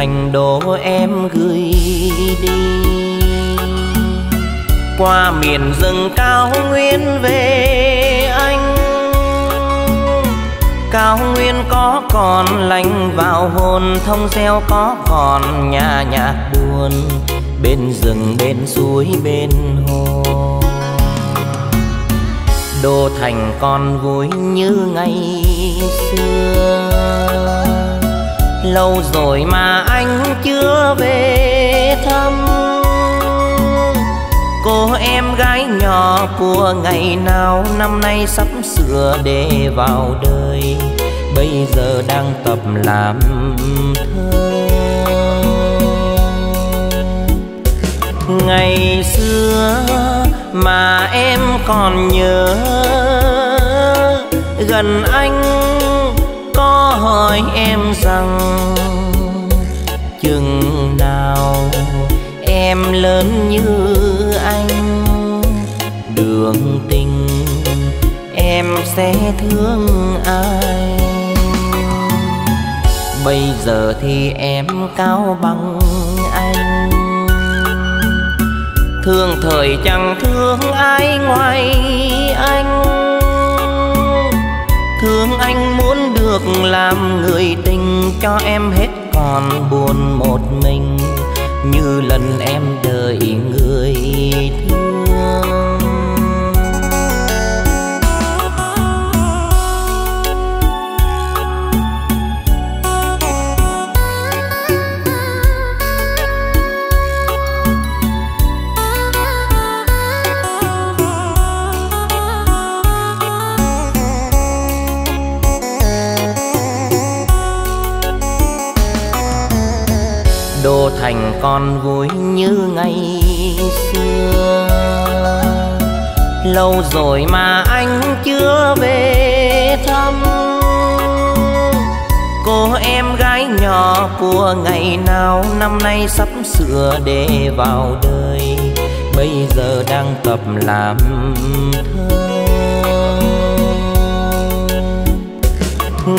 thành đô em gửi đi. Qua miền rừng cao nguyên về anh. Cao nguyên có còn lành vào hồn, thông reo có còn nhà nhạc buồn. Bên rừng, bên suối, bên hồ. Đô thành còn vui như ngày xưa lâu rồi mà anh chưa về thăm. Cô em gái nhỏ của ngày nào năm nay sắp sửa để vào đời. Bây giờ đang tập làm thơ. Ngày xưa mà em còn nhớ, gần anh có hỏi em rằng, chừng nào em lớn như anh? Đường tình em sẽ thương ai? Bây giờ thì em cao bằng anh. Thương thời chẳng thương ai ngoài anh thương anh muốn được làm người tình cho em hết còn buồn một mình. Như lần em đợi người thành còn vui như ngày xưa. Lâu rồi mà anh chưa về thăm. Cô em gái nhỏ của ngày nào năm nay sắp sửa để vào đời. Bây giờ đang tập làm thơ.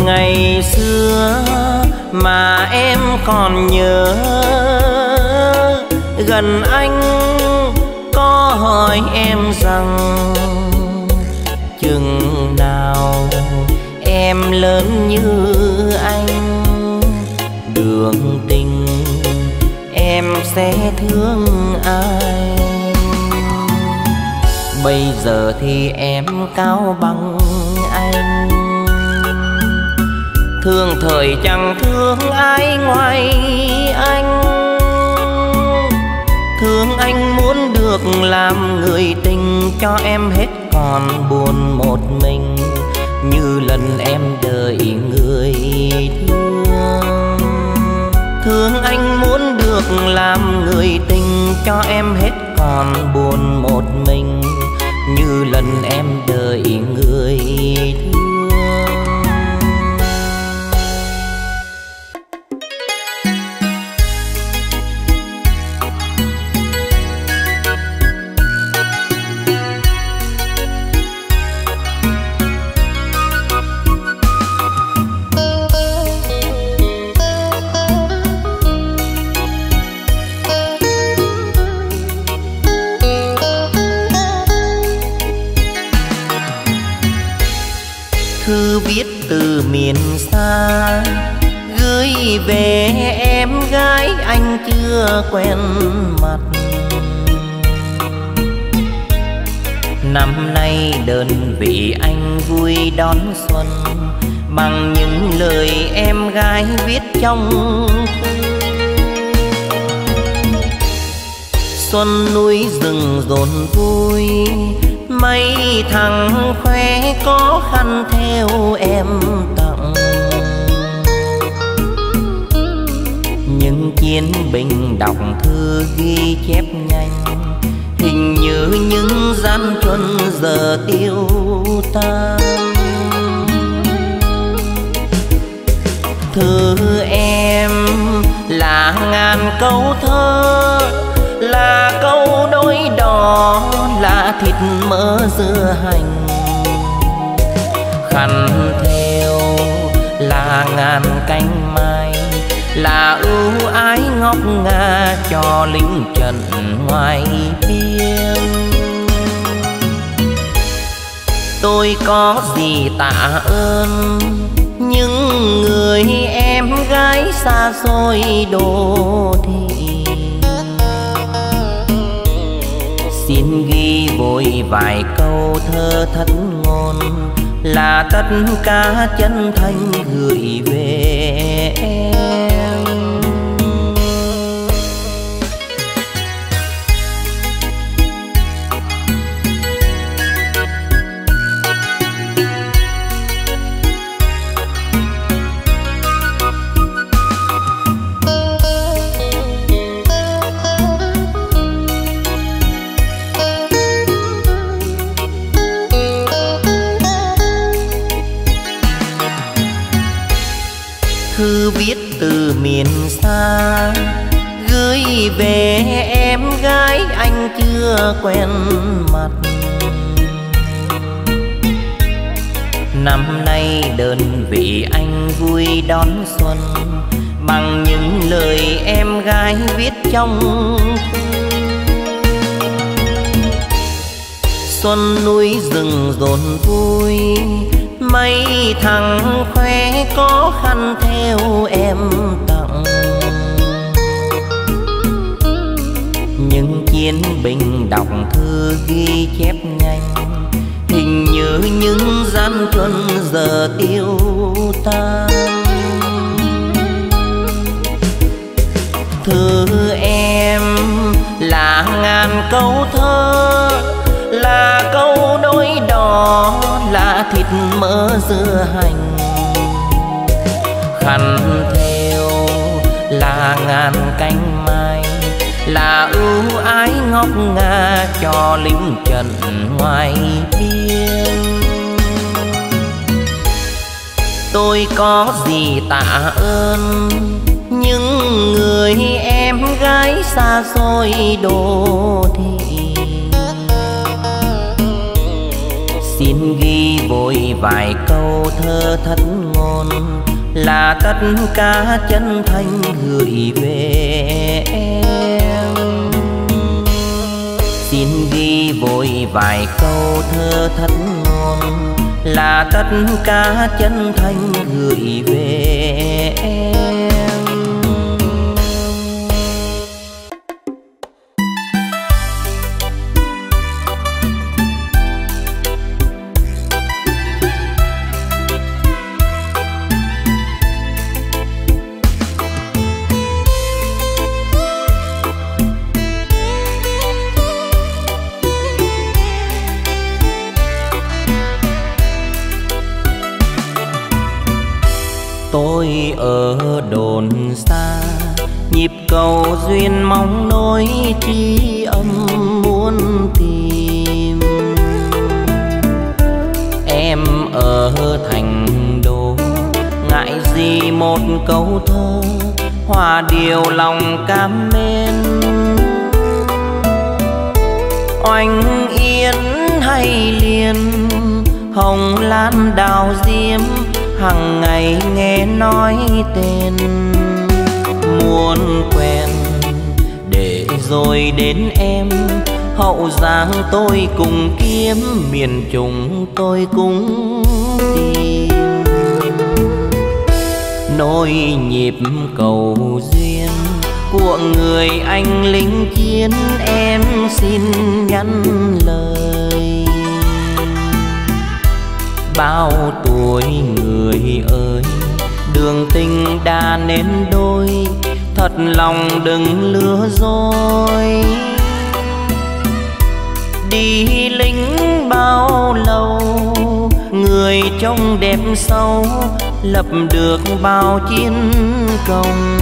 Ngày xưa mà em còn nhớ. Gần anh có hỏi em rằng, chừng nào em lớn như anh, đường tình em sẽ thương ai? Bây giờ thì em cao bằng thương thời chẳng thương ai ngoài anh. Thương anh muốn được làm người tình cho em hết còn buồn một mình, như lần em đợi người thương. Thương anh muốn được làm người tình cho em hết còn buồn một mình, như lần em đợi người thương. Quen mặt. Năm nay đơn vị anh vui đón xuân, bằng những lời em gái viết trong thư. Xuân núi rừng rộn vui mấy thằng khoe có khăn theo em tặng nhiên bình đọc thư ghi chép nhanh. Hình như những gian truân giờ tiêu tan. Thư em, là ngàn câu thơ, là câu đôi đỏ là thịt mỡ dưa hành. Khăn theo là ngàn cánh mai, là ưu ngóc ngà cho lính trần ngoài biên. Tôi có gì tạ ơn những người em gái xa xôi đô thị? Xin ghi vội vài câu thơ thất ngôn là tất cả chân thành gửi về em. Về em gái anh chưa quen mặt năm nay đơn vị anh vui đón xuân, bằng những lời em gái viết trong xuân núi rừng rộn vui mấy thằng khoe có khăn theo em tàu. Nhiên bình đọc thư ghi chép nhanh. Hình như những gian truân giờ tiêu tan. Thư em là ngàn câu thơ, là câu đôi đỏ là thịt mỡ dưa hành. Khăn theo là ngàn cánh mai, là ưu khóc nga cho lính trần ngoài biên. Tôi có gì tạ ơn những người em gái xa xôi đô thị? Xin ghi vội vài câu thơ thất ngôn là tất cả chân thành gửi về em xin ghi vội vài câu thơ thất ngôn là tất cả chân thành gửi về em. Ở đồn xa. Nhịp cầu duyên mong nối tri âm muốn tìm. Em ở thành đô, ngại gì một câu thơ, hòa điều lòng cảm mến. Oanh yên hay liền, hồng lan đào diêm hằng ngày nghe nói tên, muốn quen, để rồi đến em. Hậu giang tôi cùng kiếm, miền trung tôi cũng tìm. Nối nhịp cầu duyên của người anh lính chiến, em xin nhắn lời bao tuổi người ơi. Đường tình đã nên đôi, thật lòng đừng lừa dối. Đi lính bao lâu, người trông đẹp sâu lập được bao chiến công.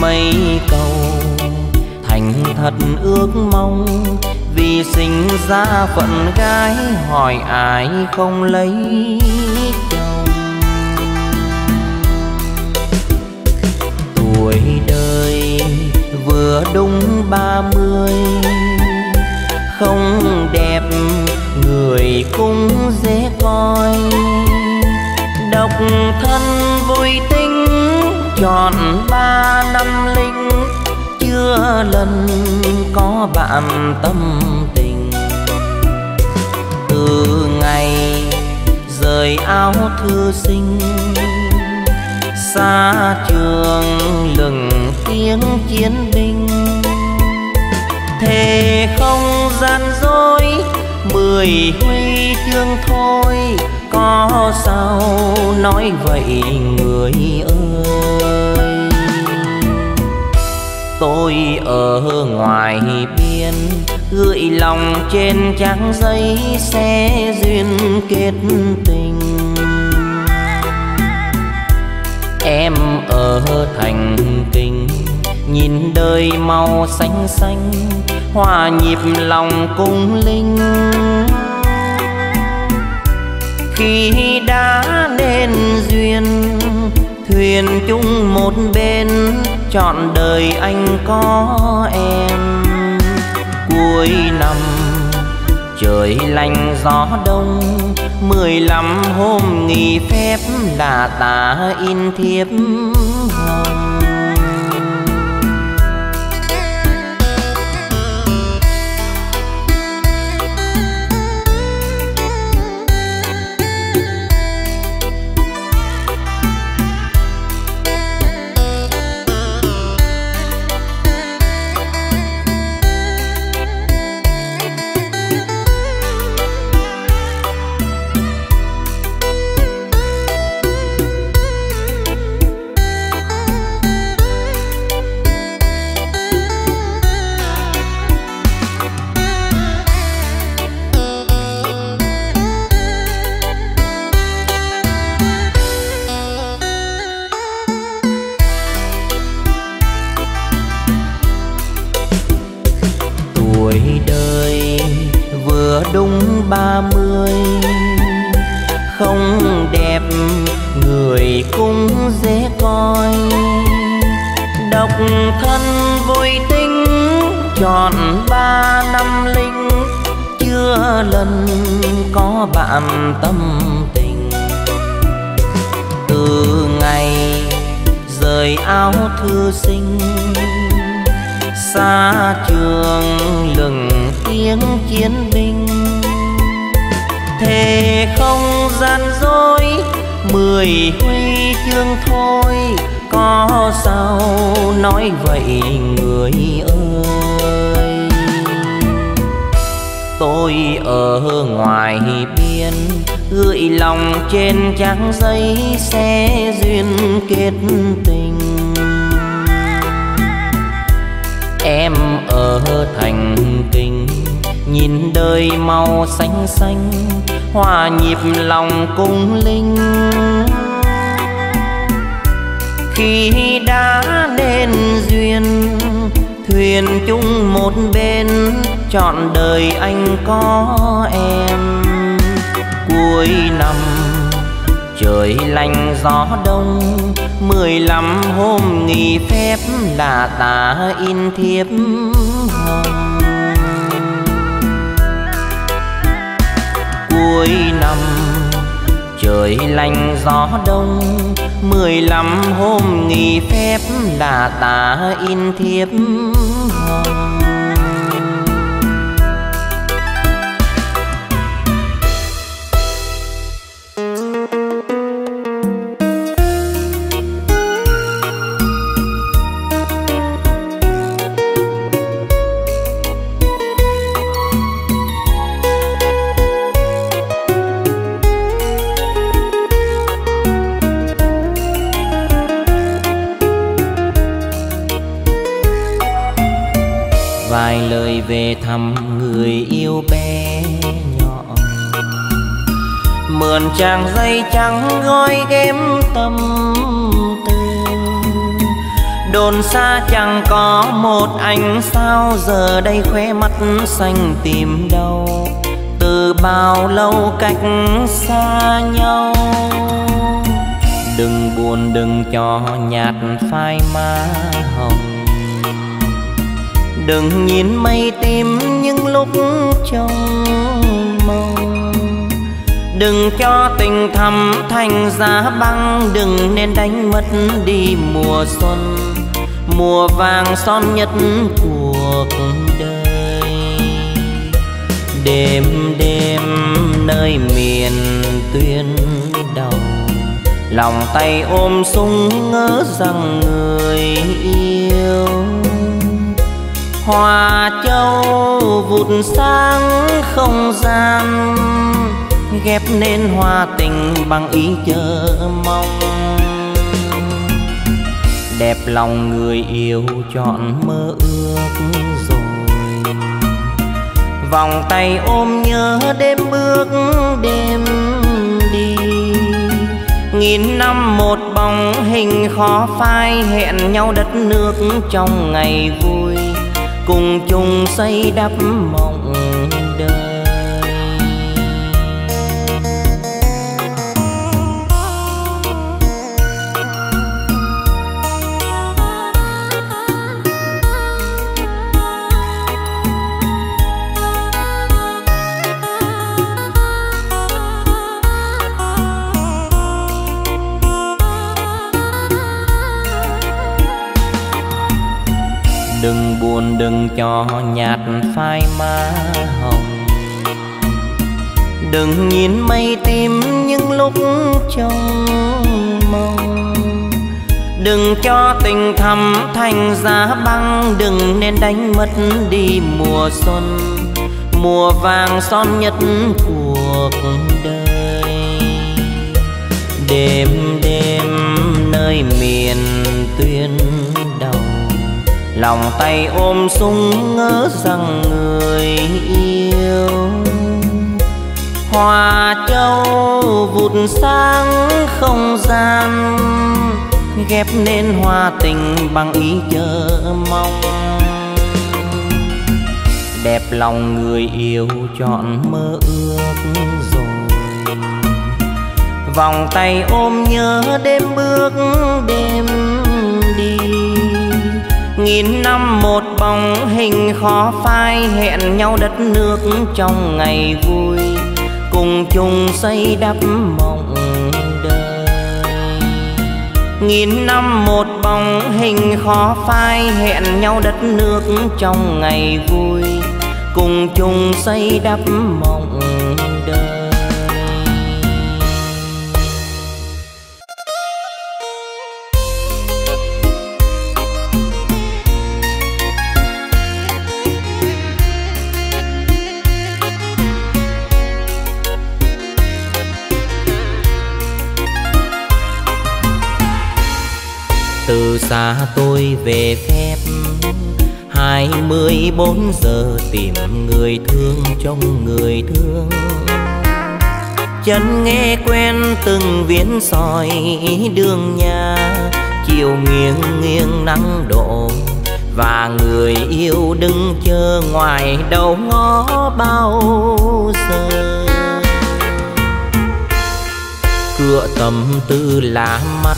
Mấy cầu thành thật ước mong vì sinh ra phận gái, hỏi ai không lấy. Chồng tuổi đời vừa đúng ba mươi, không đẹp người cũng dễ coi. Độc thân vui tính chọn năm linh chưa lần có bạn tâm tình. Từ ngày rời áo thư sinh, xa trường lừng tiếng chiến binh. Thề không gian dối, mười huy chương thôi, có sao nói vậy người ơi? Tôi ở ngoài biên gửi lòng trên trang giấy sẽ duyên kết tình. Em ở thành kinh, nhìn đời màu xanh xanh, hòa nhịp lòng cung linh. Khi đã nên duyên, thuyền chung một bên trọn đời anh có em. Cuối năm, trời lạnh gió đông, mười lăm hôm nghỉ phép là ta in thiếp hồng. Chương thôi, có sao nói vậy người ơi? Tôi ở ngoài biên gửi lòng trên trang giấy sẽ duyên kết tình. Em ở thành kinh, nhìn đời màu xanh xanh, hòa nhịp lòng cung linh khi đã nên duyên, thuyền chung một bên trọn đời anh có em. Cuối năm, trời lạnh gió đông, mười lăm hôm nghỉ phép là ta in thiếp hồng. Cuối năm trời lạnh gió đông mười lăm hôm nghỉ phép là ta in thiếp hồng thầm người yêu bé nhỏ. Mượn trang dây trắng gói ghém tâm tư đồn xa chẳng có một ánh sao giờ đây khoe mắt xanh tìm đâu. Từ bao lâu cách xa nhau. Đừng buồn đừng cho nhạt phai má hồng đừng nhìn mây tím những lúc trong mong. Đừng cho tình thầm thành giá băng, đừng nên đánh mất đi mùa xuân. Mùa vàng son nhất cuộc đời. Đêm đêm nơi miền tuyên đầu. Lòng tay ôm súng ngỡ rằng người yêu hoa châu vụt sáng không gian, ghép nên hoa tình bằng ý chờ mong. Đẹp lòng người yêu chọn mơ ước rồi. Vòng tay ôm nhớ đêm bước đêm đi. Nghìn năm một bóng hình khó phai hẹn nhau đất nước trong ngày vui cùng chung xây đắp mộng đời. Buồn, đừng cho nhạt phai má hồng. Đừng nhìn mây tim những lúc trong mong. Đừng cho tình thầm thành giá băng, đừng nên đánh mất đi mùa xuân. Mùa vàng son nhất cuộc đời. Đêm đêm nơi miền tuyên lòng tay ôm súng ngỡ rằng người yêu. Hoa châu vụt sáng không gian, ghép nên hoa tình bằng ý chờ mong. Đẹp lòng người yêu chọn mơ ước rồi. Vòng tay ôm nhớ đêm bước đêm nghìn năm một bóng hình khó phai, hẹn nhau đất nước trong ngày vui. Cùng chung xây đắp mộng đời. Nghìn năm một bóng hình khó phai, hẹn nhau đất nước trong ngày vui. Cùng chung xây đắp mộng xa tôi về phép. Hai mươi bốn giờ tìm người thương trong người thương. Chân nghe quen từng viên sỏi đường nhà chiều nghiêng nghiêng nắng đổ và người yêu đứng chờ ngoài đầu ngõ bao giờ. Cửa tâm tư lá mắt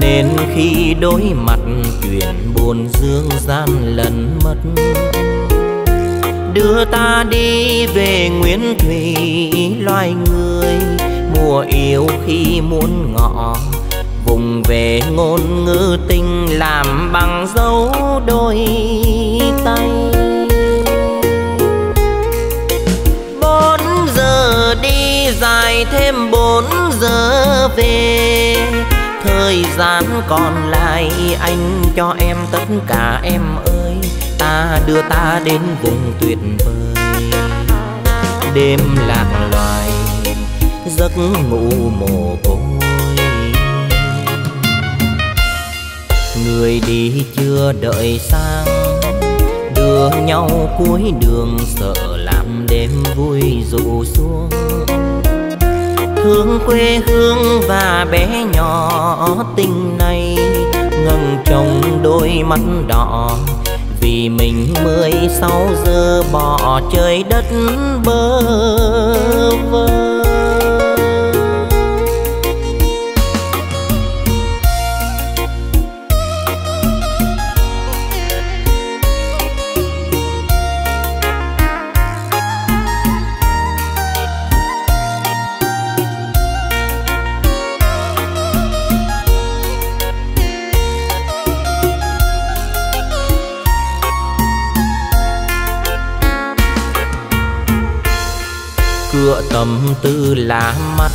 nên khi đối mặt chuyện buồn dương gian lần mất. Đưa ta đi về nguyễn thủy loài người mùa yêu khi muốn ngọ. Vùng về ngôn ngữ tình làm bằng dấu đôi tay. Bốn giờ đi, dài thêm bốn giờ về thời gian còn lại, anh cho em tất cả em ơi. Ta đưa ta đến vùng tuyệt vời. Đêm lạc loài, giấc ngủ mồ côi. Người đi chưa đợi sang, đưa nhau cuối đường, sợ làm đêm vui dù xuống thương quê hương và bé nhỏ tình này ngần trong đôi mắt đỏ. Vì mình mười sáu giờ bỏ chơi đất bơ vơ. Tâm tư lá mắt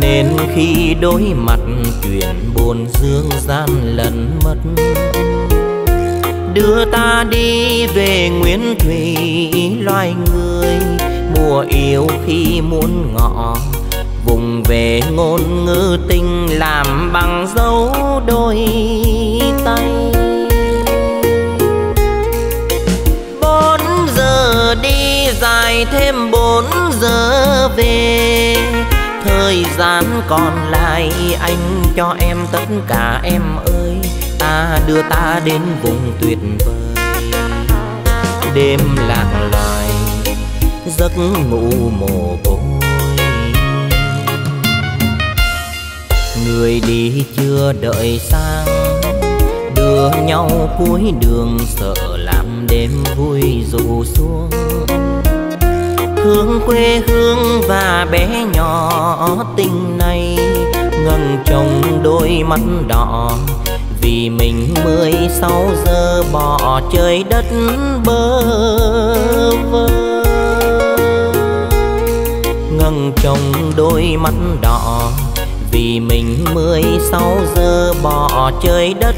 nên khi đối mặt, chuyện buồn dương gian lần mất. Đưa ta đi về nguyên thủy loài người mùa yêu khi muốn ngọ. Vùng về ngôn ngữ tình làm bằng dấu đôi tay. Dài thêm bốn giờ về. Thời gian còn lại anh cho em tất cả em ơi. Ta đưa ta đến vùng tuyệt vời. Đêm lạc loài giấc ngủ mồ côi. Người đi chưa đợi sang, đưa nhau cuối đường sợ làm đêm vui dù xuống thương quê hương và bé nhỏ tình này ngần chồng đôi mắt đỏ. Vì mình mười sáu giờ bỏ trời đất bơ vơ. Ngần chồng đôi mắt đỏ. Vì mình mười sáu giờ bỏ trời đất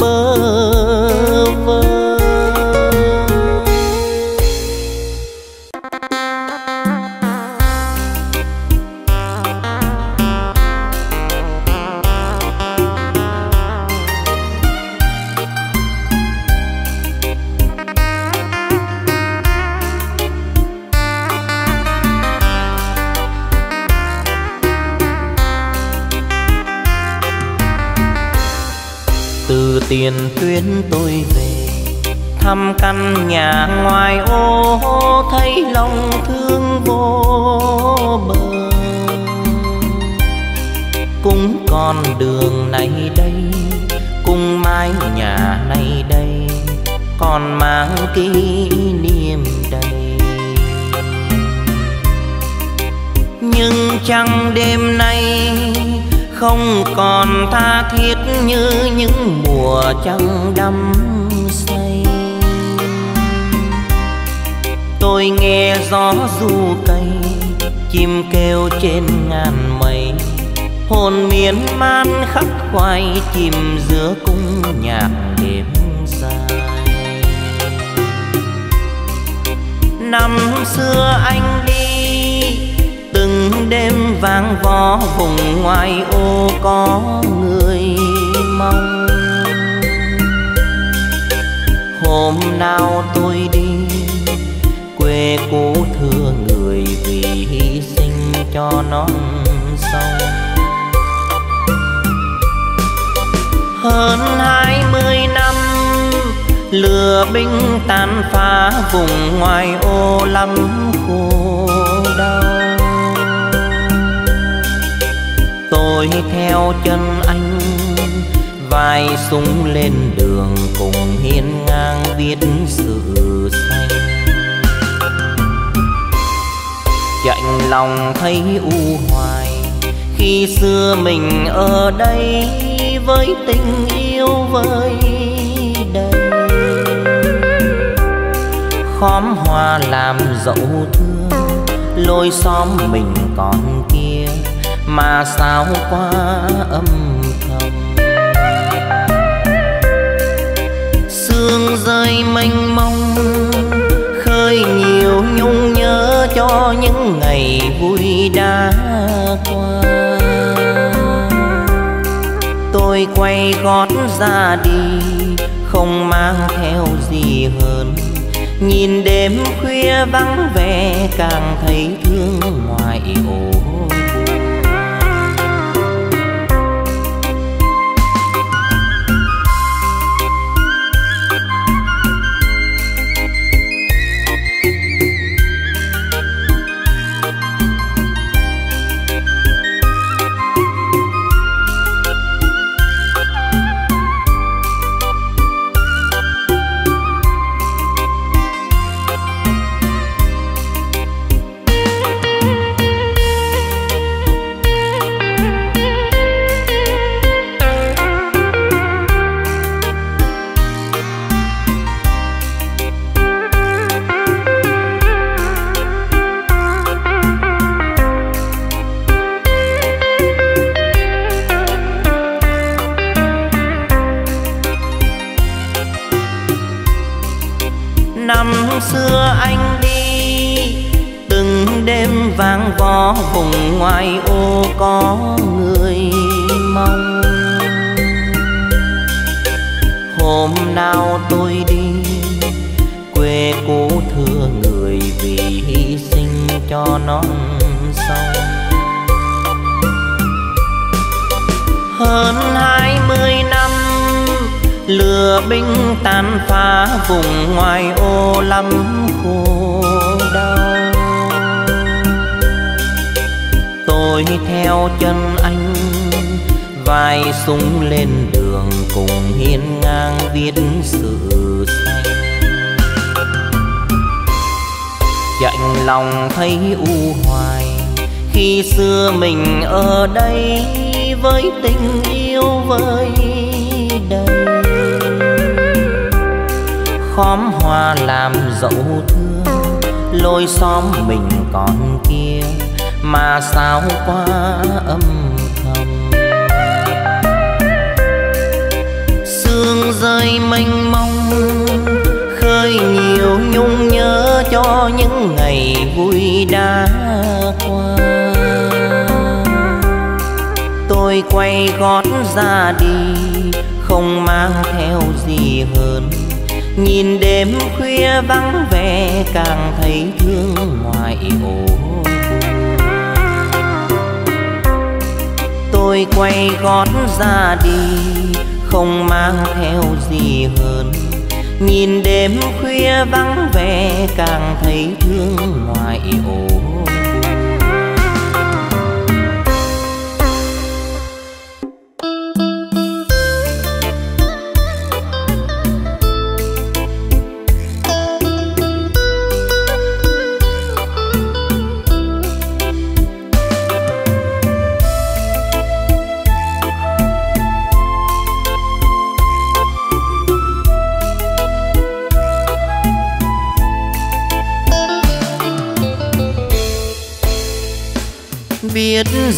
bơ vơ. Tiền tuyến tôi về, thăm căn nhà ngoài ô thấy lòng thương vô bờ. Cũng con đường này đây cùng mái nhà này đây, còn mang kỷ niệm đầy. Nhưng chẳng đêm nay không còn tha thiết như những mùa trăng đắm say. Tôi nghe gió du cây chim kêu trên ngàn mây. Hồn miên man khắc khoải chìm giữa cung nhạc đêm dài. Năm xưa anh đêm vang vó vùng ngoài ô có người mong. Hôm nào tôi đi, quê cũ thưa người vì hy sinh cho non sông. Hơn hai mươi năm, lửa binh tàn phá vùng ngoài ô lắm khổ tôi theo chân anh, vai súng lên đường cùng hiên ngang viết sự xanh. Chạnh lòng thấy u hoài, khi xưa mình ở đây với tình yêu với đây khóm hoa làm dẫu thương, lối xóm mình còn mà sao quá âm thầm. Sương rơi mênh mông, khơi nhiều nhung nhớ cho những ngày vui đã qua. Tôi quay gót ra đi, không mang theo gì hơn. Nhìn đêm khuya vắng vẻ, càng thấy thương ngoài ổ vùng ngoài ô có người mong. Hôm nào tôi đi, quê cũ thưa người vì hy sinh cho non sông. Hơn hai mươi năm, lửa binh tàn phá vùng ngoài ô lắm khổ. Tôi theo chân anh. Vai súng lên đường cùng hiên ngang viết sự xanh chạnh lòng thấy u hoài, khi xưa mình ở đây với tình yêu với đây khóm hoa làm dẫu thương, lối xóm mình còn kia mà sao quá âm thầm? Sương rơi mênh mông, khơi nhiều nhung nhớ cho những ngày vui đã qua. Tôi quay gót ra đi, không mang theo gì hơn. Nhìn đêm khuya vắng vẻ, càng thấy thương ngoài ổ tôi quay gót ra đi, không mang theo gì hơn. Nhìn đêm khuya vắng vẻ, càng thấy thương ngoại ổ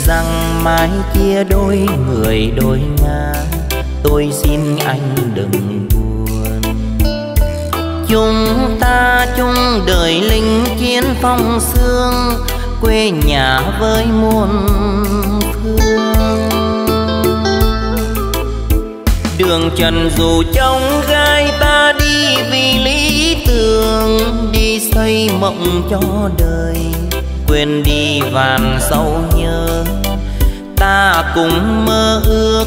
rằng mai kia đôi người đôi ngã. Tôi xin anh đừng buồn. Chúng ta chung đời linh chiến phong sương, quê nhà với muôn phương đường trần dù trông gai ta đi vì lý tưởng đi xây mộng cho đời quên đi vàn sâu nhớ ta cùng mơ ước.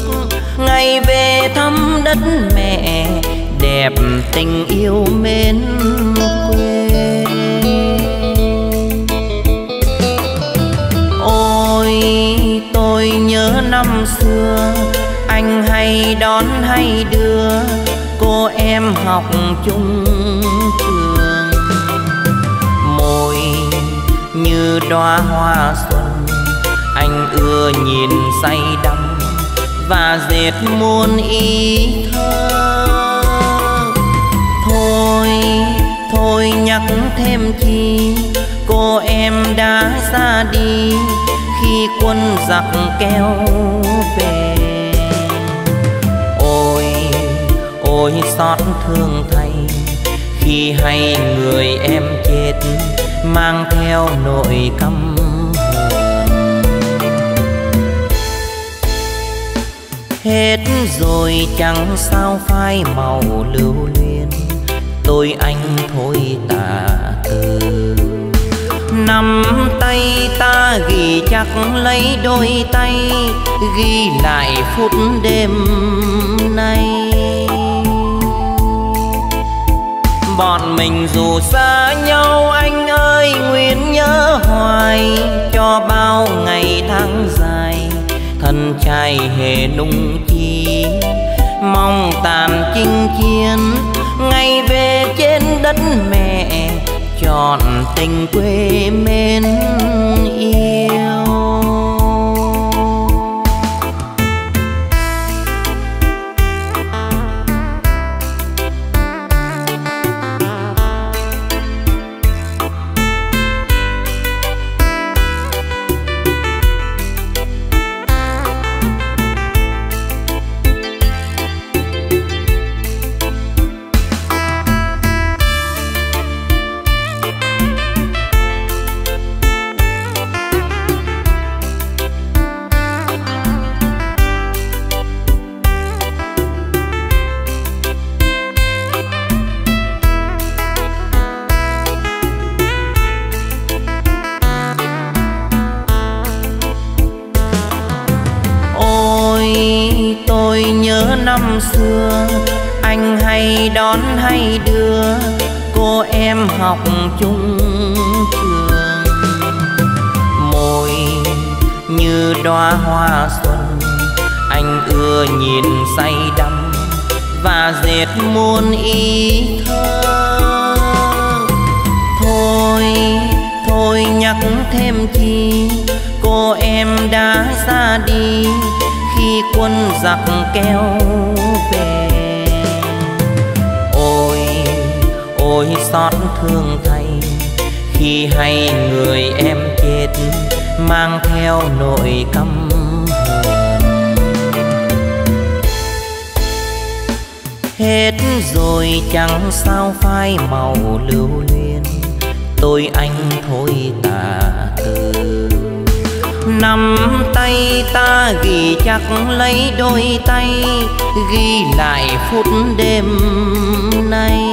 Ngày về thăm đất mẹ, đẹp tình yêu mến quê. Ôi, tôi nhớ năm xưa, anh hay đón hay đưa, cô em học chung trường. Môi như đóa hoa xuân ưa nhìn say đắm và dệt muôn ý thơ. Thôi thôi nhắc thêm chi, cô em đã ra đi khi quân giặc kéo về. Ôi ôi xót thương thay, khi hay người em chết mang theo nỗi căm hết rồi chẳng sao phai màu lưu luyến. Tôi anh thôi tà từ. Nắm tay ta ghi chắc lấy đôi tay, ghi lại phút đêm nay. Bọn mình dù xa nhau anh ơi, nguyện nhớ hoài cho bao ngày tháng dài thân trai hề nung chi. Mong tàn chinh chiến, ngày về trên đất mẹ, chọn tình quê mến yêu. Đón hay đưa cô em học chung trường. Môi như đóa hoa xuân, anh ưa nhìn say đắm và dệt muôn ý thơ. Thôi thôi nhắc thêm chi, cô em đã ra đi khi quân giặc kéo về. Tôi xót thương thay khi hay người em chết, mang theo nỗi căm hờn. Hết rồi chẳng sao phai màu lưu luyến, tôi anh thôi tà từ. Nắm tay ta ghi chắc lấy đôi tay, ghi lại phút đêm nay.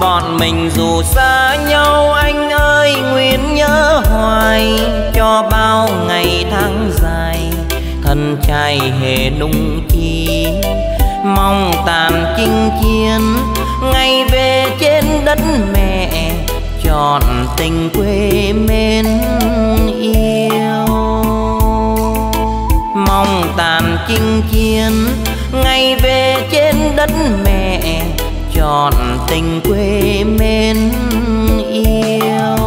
Bọn mình dù xa nhau, anh ơi, nguyện nhớ hoài. Cho bao ngày tháng dài, thân trai hề nung chi. Mong tàn chinh chiến, ngày về trên đất mẹ trọn tình quê mến yêu. Mong tàn chinh chiến, ngày về trên đất mẹ trọn tình quê mến yêu.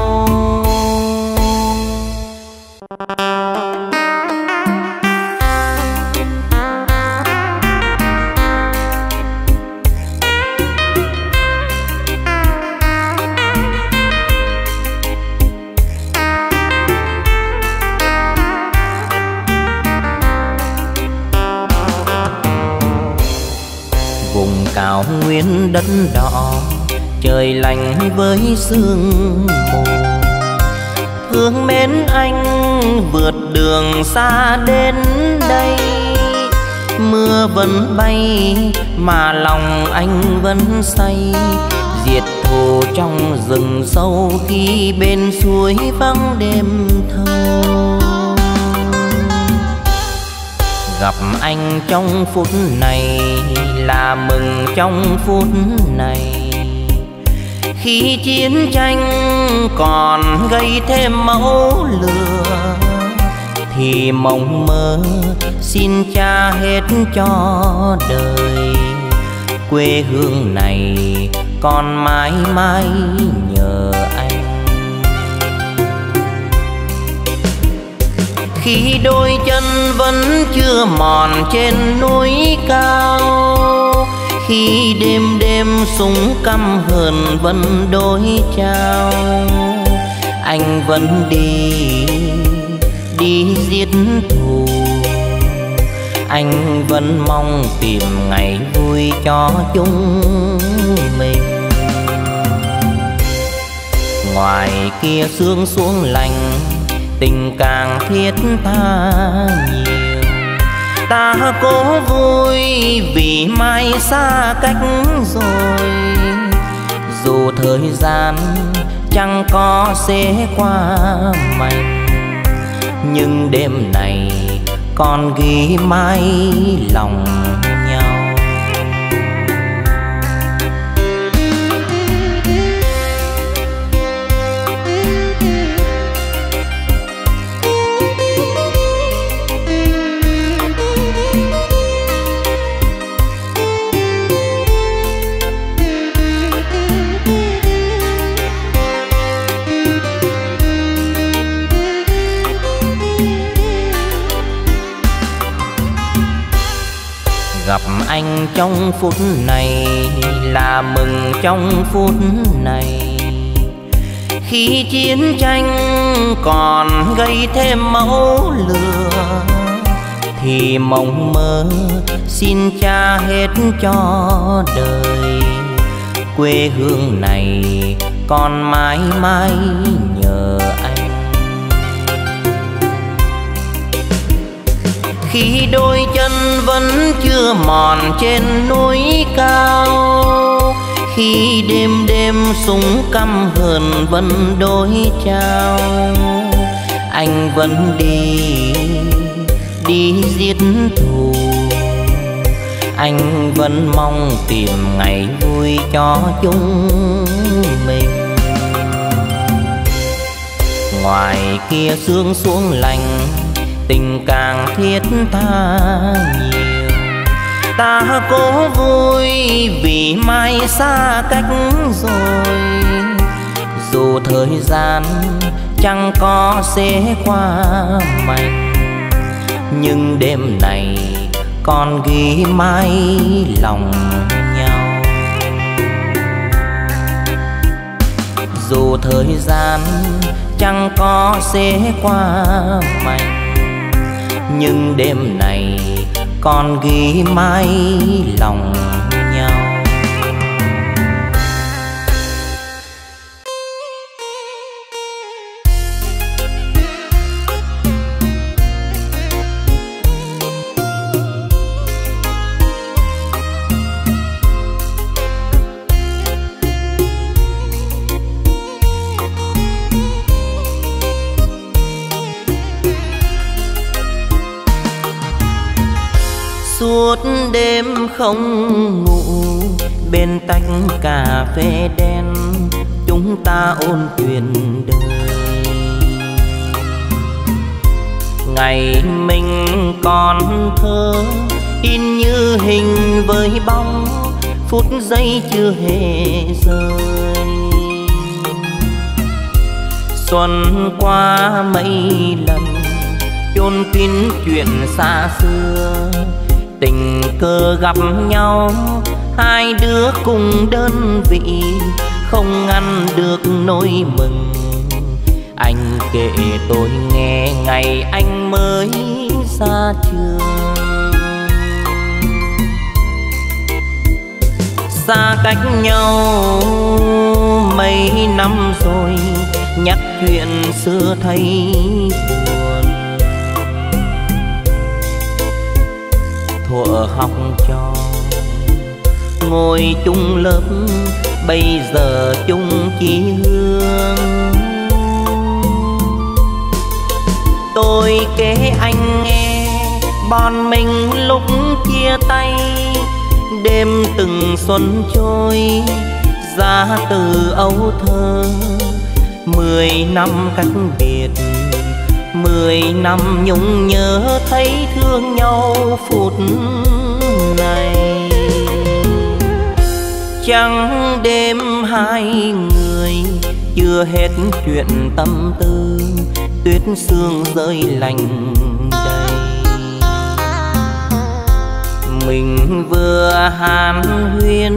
Đất đỏ, trời lành với sương mù. Thương mến anh vượt đường xa đến đây, mưa vẫn bay mà lòng anh vẫn say. Diệt thù trong rừng sâu khi bên suối vắng đêm thâu. Gặp anh trong phút này là mừng trong phút này. Khi chiến tranh còn gây thêm máu lửa, thì mộng mơ xin cha hết cho đời. Quê hương này còn mãi mãi nhờ anh. Khi đôi chân vẫn chưa mòn trên núi cao khi đêm đêm súng căm hờn vẫn đối trao anh vẫn đi đi giết thù. Anh vẫn mong tìm ngày vui cho chúng mình. Ngoài kia sương xuống lành, tình càng thiết tha nhiều ta cố vui vì mai xa cách rồi. Dù thời gian chẳng có sẽ qua mạnh nhưng đêm này còn ghi mãi lòng anh trong phút này, là mừng trong phút này. Khi chiến tranh còn gây thêm máu lửa, thì mộng mơ xin cha hết cho đời. Quê hương này còn mãi mãi nhờ khi đôi chân vẫn chưa mòn trên núi cao. Khi đêm đêm súng căm hờn vẫn đối trao anh vẫn đi đi giết thù. Anh vẫn mong tìm ngày vui cho chúng mình. Ngoài kia sương xuống lành tình càng thiết tha nhiều. Ta cố vui vì mai xa cách rồi. Dù thời gian chẳng có sẽ qua mạnh nhưng đêm này còn ghi mãi lòng nhau. Dù thời gian chẳng có sẽ qua mạnh nhưng đêm này con ghi mãi lòng đêm không ngủ, bên tách cà phê đen, chúng ta ôn chuyện đời. Ngày mình còn thơ, in như hình với bóng, phút giây chưa hề rơi xuân qua mấy lần, chôn kín chuyện xa xưa tình cờ gặp nhau. Hai đứa cùng đơn vị, không ngăn được nỗi mừng. Anh kể tôi nghe ngày anh mới ra trường. Xa cách nhau mấy năm rồi, nhắc chuyện xưa thấy buồn. Thuở học cho ngồi chung lớp, bây giờ chung chí hương tôi kể anh nghe, bọn mình lúc chia tay. Đêm từng xuân trôi, ra từ âu thơ. Mười năm cách biệt mười năm nhung nhớ thấy thương nhau phút này. Chẳng đêm hai người, chưa hết chuyện tâm tư, tuyết sương rơi lành đầy. Mình vừa hàn huyên,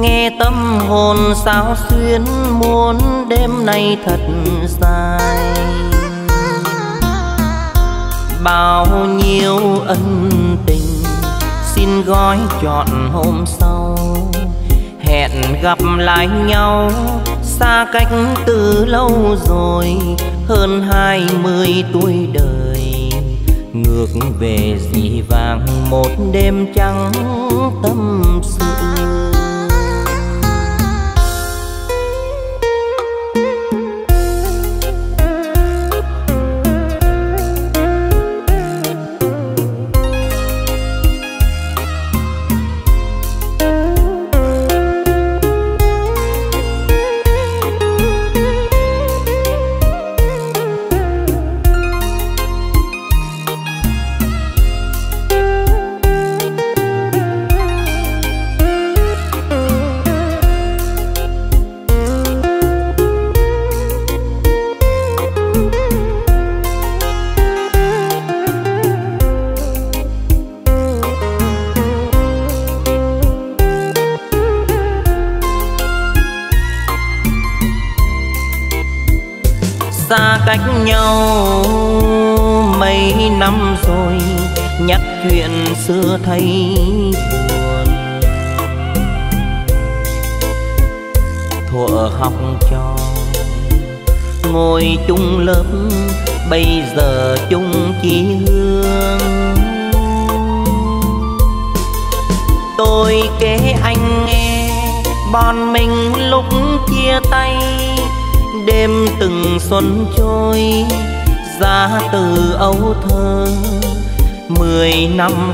nghe tâm hồn sao xuyên muốn đêm nay thật dài bao nhiêu ân tình. Xin gói chọn hôm sau, hẹn gặp lại nhau. Xa cách từ lâu rồi, hơn hai mươi tuổi đời. Ngược về dĩ vàng một đêm trắng tâm.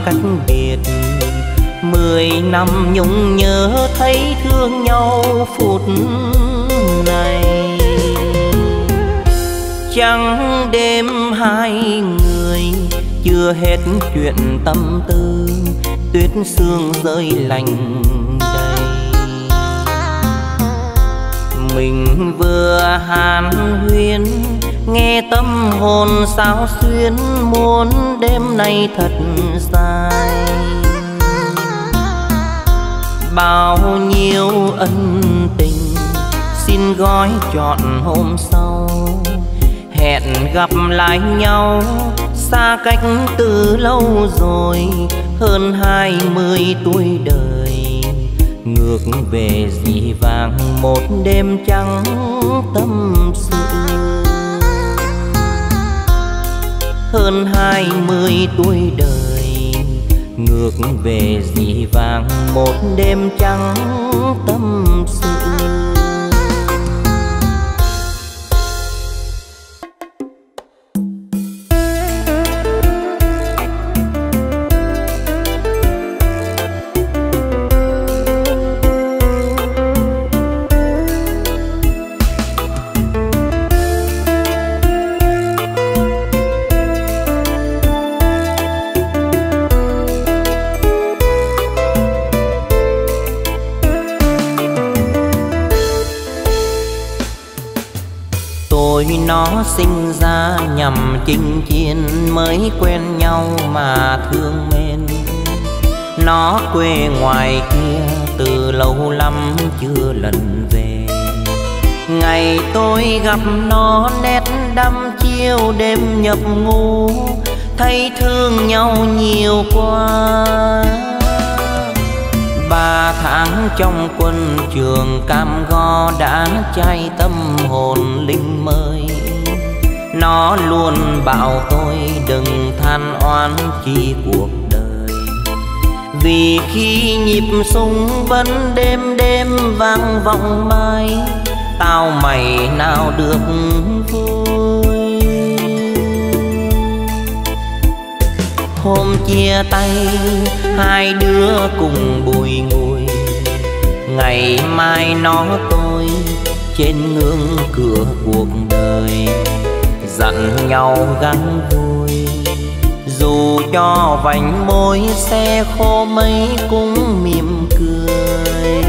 Cách biệt mười năm nhung nhớ thấy thương nhau phút này. Chẳng đêm hai người, chưa hết chuyện tâm tư, tuyết sương rơi lạnh đầy. Mình vừa hàn huyên nghe tâm hồn sao xuyên muốn đêm nay thật dài. Bao nhiêu ân tình xin gói chọn hôm sau. Hẹn gặp lại nhau xa cách từ lâu rồi, hơn hai mươi tuổi đời. Ngược về dĩ vàng một đêm trắng tâm sự hơn hai mươi tuổi đời. Ngược về dĩ vàng một đêm trắng tâm sinh ra nhằm chinh chiến mới quen nhau mà thương mến. Nó quê ngoài kia từ lâu lắm chưa lần về. Ngày tôi gặp nó nét đăm chiêu đêm nhập ngủ thấy thương nhau nhiều quá. Ba tháng trong quân trường cam go đã chay tâm hồn linh mới nó luôn bảo tôi đừng than oán chi cuộc đời. Vì khi nhịp súng vẫn đêm đêm vang vọng mãi, tao mày nào được vui? Hôm chia tay, hai đứa cùng bùi ngùi. Ngày mai nó tôi trên ngưỡng cửa cuộc đời dặn nhau gắn vui. Dù cho vành môi xe khô mấy cũng mỉm cười.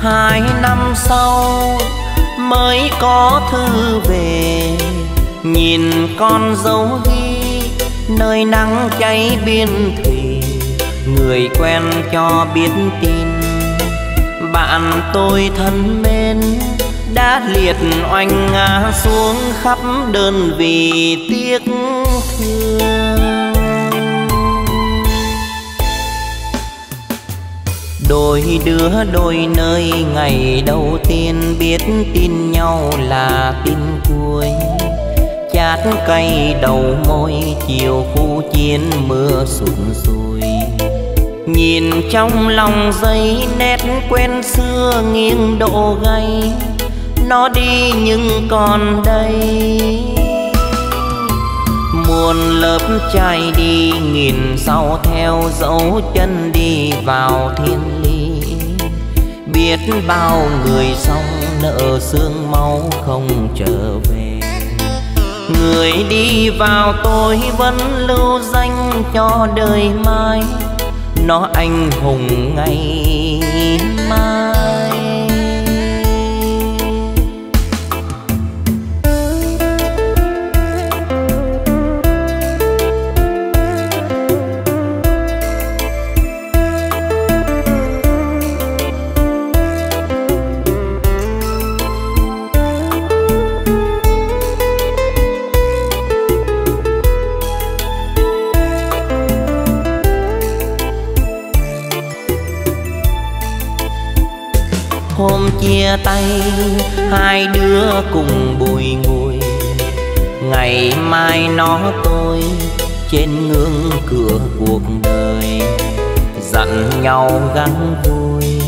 Hai năm sau mới có thư về, nhìn con dấu ghi nơi nắng cháy biên thủy người quen cho biết tin, bạn tôi thân mến đã liệt oanh ngã xuống khắp đơn vì tiếc thương. Đôi đứa đôi nơi ngày đầu tiên biết tin nhau là tin cuối. Chát cây đầu môi, chiều khu chiến mưa sụt sùi. Nhìn trong lòng giấy nét quen xưa nghiêng độ gay nó đi nhưng còn đây. Muôn lớp trai đi nghìn sau theo dấu chân đi vào thiên lý. Biết bao người xong nợ xương máu không trở về. Người đi vào tôi vẫn lưu danh cho đời mai. Nó anh hùng ngay chia tay, hai đứa cùng bùi ngùi. Ngày mai nó tôi trên ngưỡng cửa cuộc đời, dặn nhau gắn vui.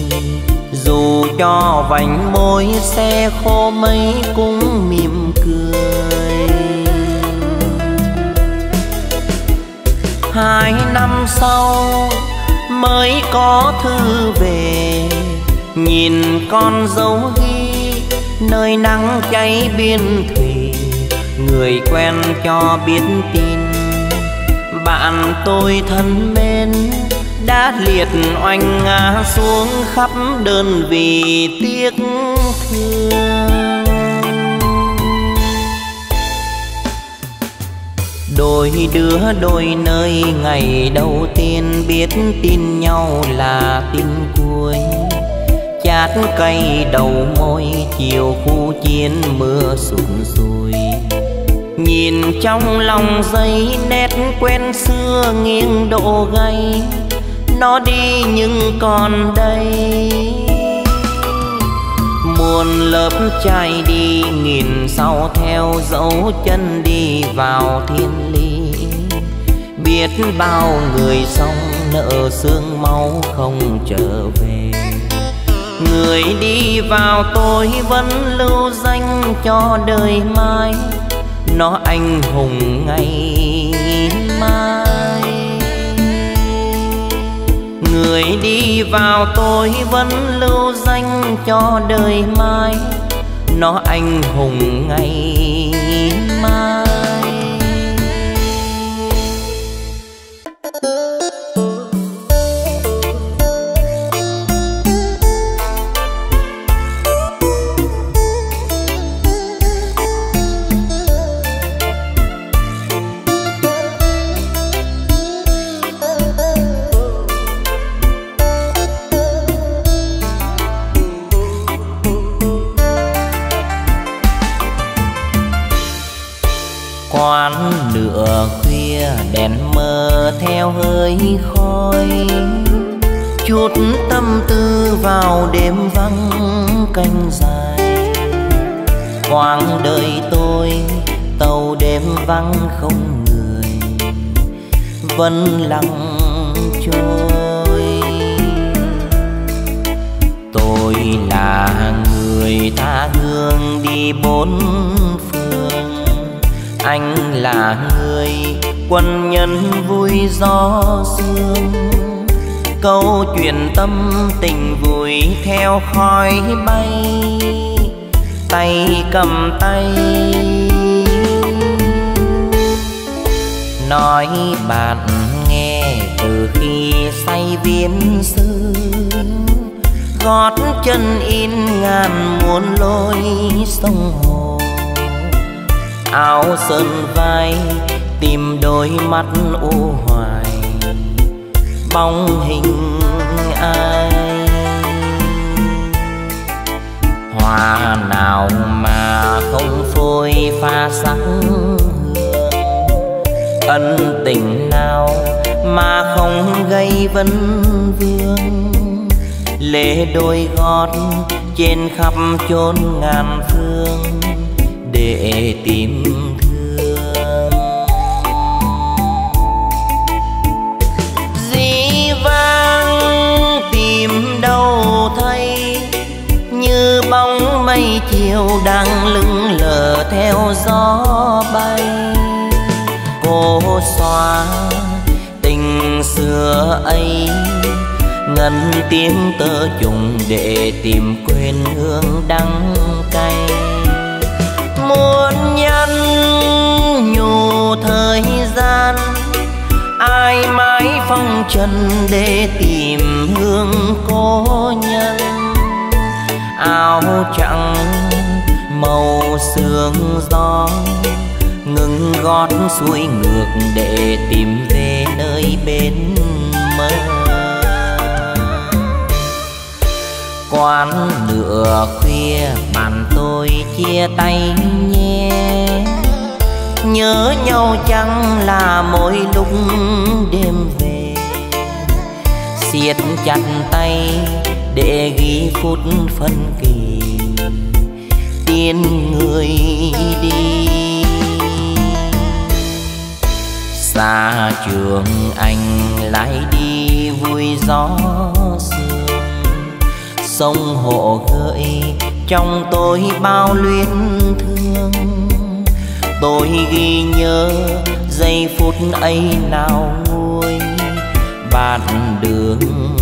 Dù cho vành môi xe khô mấy cũng mỉm cười. Hai năm sau mới có thư về nhìn con dấu ghi, nơi nắng cháy biên thủy người quen cho biết tin, bạn tôi thân mến. Đã liệt oanh ngã xuống khắp đơn vì tiếc thương. Đôi đứa đôi nơi ngày đầu tiên biết tin nhau là tin cuối chát cây đầu môi, chiều khu chiến mưa sụn sùi. Nhìn trong lòng giấy nét quen xưa nghiêng độ gay, nó đi nhưng còn đây. Muôn lớp trai đi nghìn sau theo dấu chân đi vào thiên ly biết bao người sống nợ xương máu không trở về người đi vào tôi vẫn lưu danh cho đời mai. Nó anh hùng ngày mai. Người đi vào tôi vẫn lưu danh cho đời mai. Nó anh hùng ngày mai chút tâm tư vào đêm vắng canh dài. Quãng đời tôi, tàu đêm vắng không người, vẫn lặng trôi. Tôi là người tha hương đi bốn phương, anh là người quân nhân vui gió sương câu chuyện tâm tình vui theo khói bay. Tay cầm tay. Nói bạn nghe từ khi say viên sư gót chân in ngàn muôn lối sông hồ. Áo sơn vai tìm đôi mắt u hòa bóng hình ai. Hoa nào mà không phôi pha sắc hương ân tình nào mà không gây vấn vương. Lệ đôi gót trên khắp chốn ngàn phương, để tìm chiều đang lững lờ theo gió bay. Cô xóa tình xưa ấy, ngân tiếng tơ trùng để tìm quên hương đắng cay. Muốn nhắn nhủ thời gian, ai mãi phong trần để tìm hương cố nhân. Áo trắng màu sương gió, ngừng gót xuôi ngược để tìm về nơi bên mơ. Quán nửa khuya bạn tôi chia tay nhé. Nhớ nhau chẳng là mỗi lúc đêm về? Siết chặt tay để ghi phút phân kỳ tiên người đi. Xa trường anh lại đi vui gió sương. Sông hộ gợi trong tôi bao luyến thương. Tôi ghi nhớ giây phút ấy nào nguôi bạn đường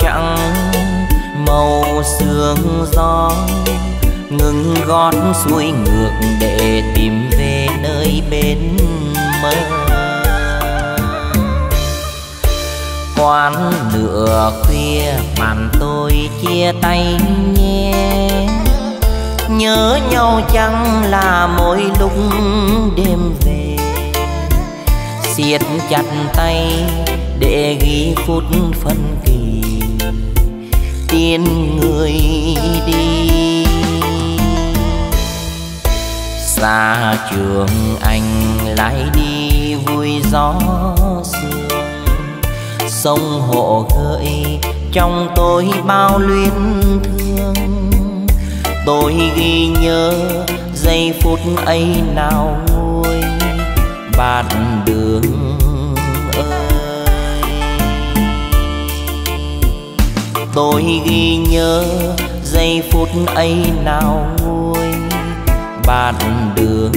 chẳng trắng màu sương gió, ngừng gót xuôi ngược để tìm về nơi bên mơ. Quán nửa khuya bạn tôi chia tay nhé. Nhớ nhau chẳng là mỗi lúc đêm về. Siết chặt tay để ghi phút phân kỳ tiên người đi. Xa trường anh lại đi vui gió sương. Sông hộ gợi trong tôi bao luyến thương. Tôi ghi nhớ giây phút ấy nào nguôi. Bạn đường tôi ghi nhớ giây phút ấy nào nguôi. Bạn đường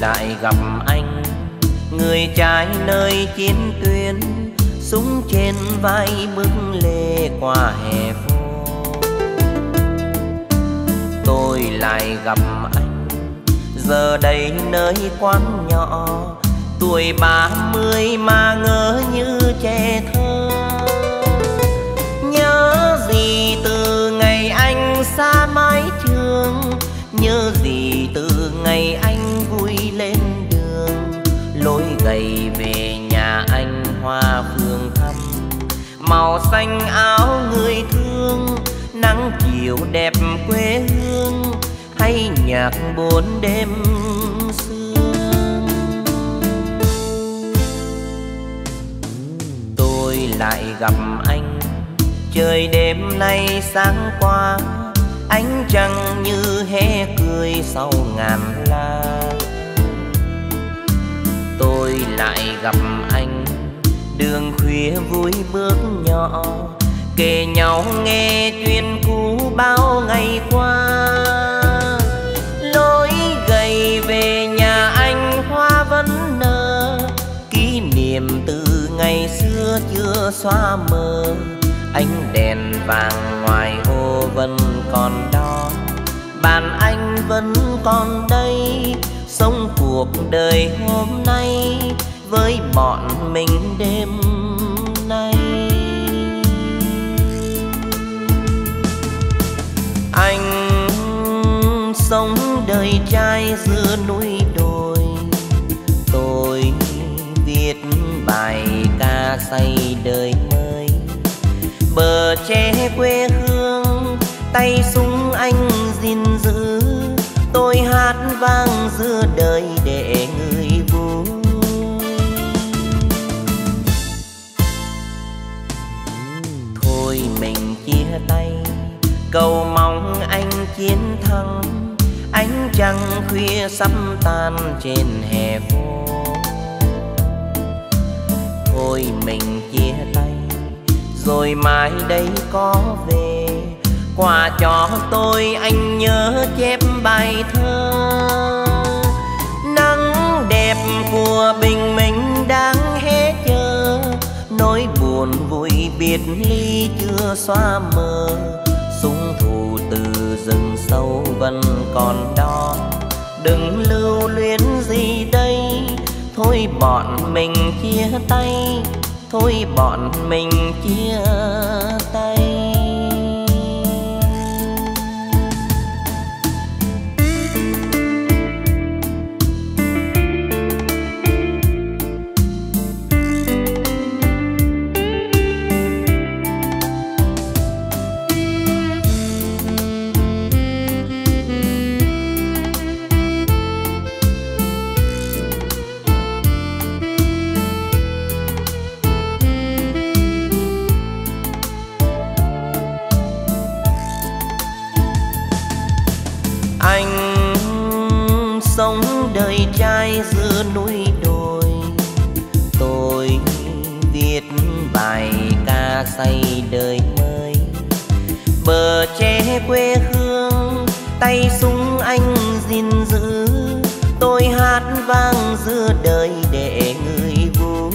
lại gặp anh. Người trai nơi chiến tuyến, súng trên vai bước lê qua hè phố. Tôi lại gặp anh, giờ đây nơi quán nhỏ. Tuổi ba mươi mà ngỡ như trẻ thơ. Nhớ gì từ ngày anh xa mái giày về nhà anh hoa phương thăm. Màu xanh áo người thương, nắng chiều đẹp quê hương, hay nhạc bốn đêm sương. Tôi lại gặp anh, trời đêm nay sáng qua, ánh trăng như hé cười sau ngàn la lại gặp anh. Đường khuya vui bước nhỏ kề nhau nghe chuyện cũ bao ngày qua. Lối gầy về nhà anh hoa vẫn nở, kỷ niệm từ ngày xưa chưa xóa mờ. Ánh đèn vàng ngoài ô vẫn còn đó bàn anh vẫn còn đây. Sống cuộc đời hôm nay với bọn mình đêm nay. Anh sống đời trai giữa núi đồi, tôi viết bài ca say đời mới. Bờ tre quê hương, tay súng anh gìn giữ, tôi hát vang giữa đời để tay. Cầu mong anh chiến thắng, ánh trăng khuya sắp tan trên hè phố. Thôi mình chia tay, rồi mai đây có về. Quà cho tôi anh nhớ chép bài thơ. Nắng đẹp của bình minh buồn vui biệt ly chưa xóa mờ. Súng thù từ rừng sâu vẫn còn đó. Đừng lưu luyến gì đây. Thôi bọn mình chia tay. Thôi bọn mình chia xây đời mới. Bờ tre quê hương, tay súng anh gìn giữ. Tôi hát vang giữa đời để người vui.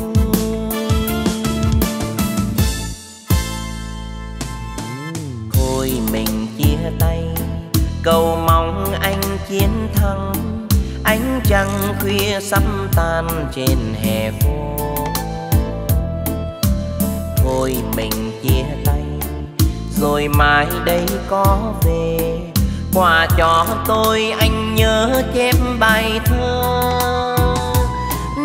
Thôi mình chia tay, cầu mong anh chiến thắng. Ánh trăng khuya sắp tan trên hè phố thôi mình chia tay, rồi mai đây có về. Quà cho tôi anh nhớ chép bài thơ.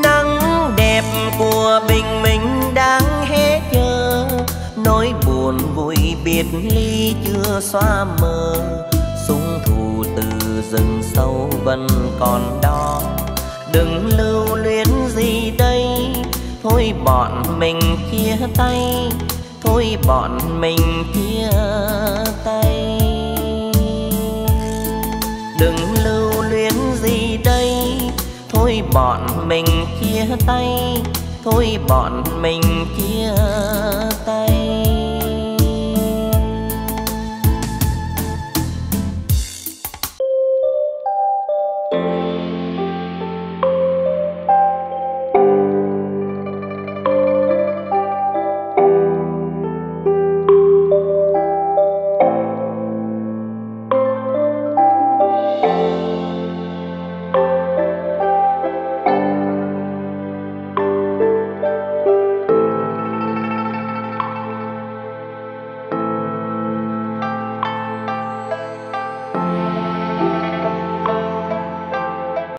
Nắng đẹp của bình minh đang hé chờ nỗi buồn vui biệt ly chưa xóa mờ. Súng thù từ rừng sâu vẫn còn đó. Đừng lưu luyến gì thôi bọn mình chia tay. Thôi bọn mình chia tay. Đừng lưu luyến gì đây. Thôi bọn mình chia tay. Thôi bọn mình chia tay.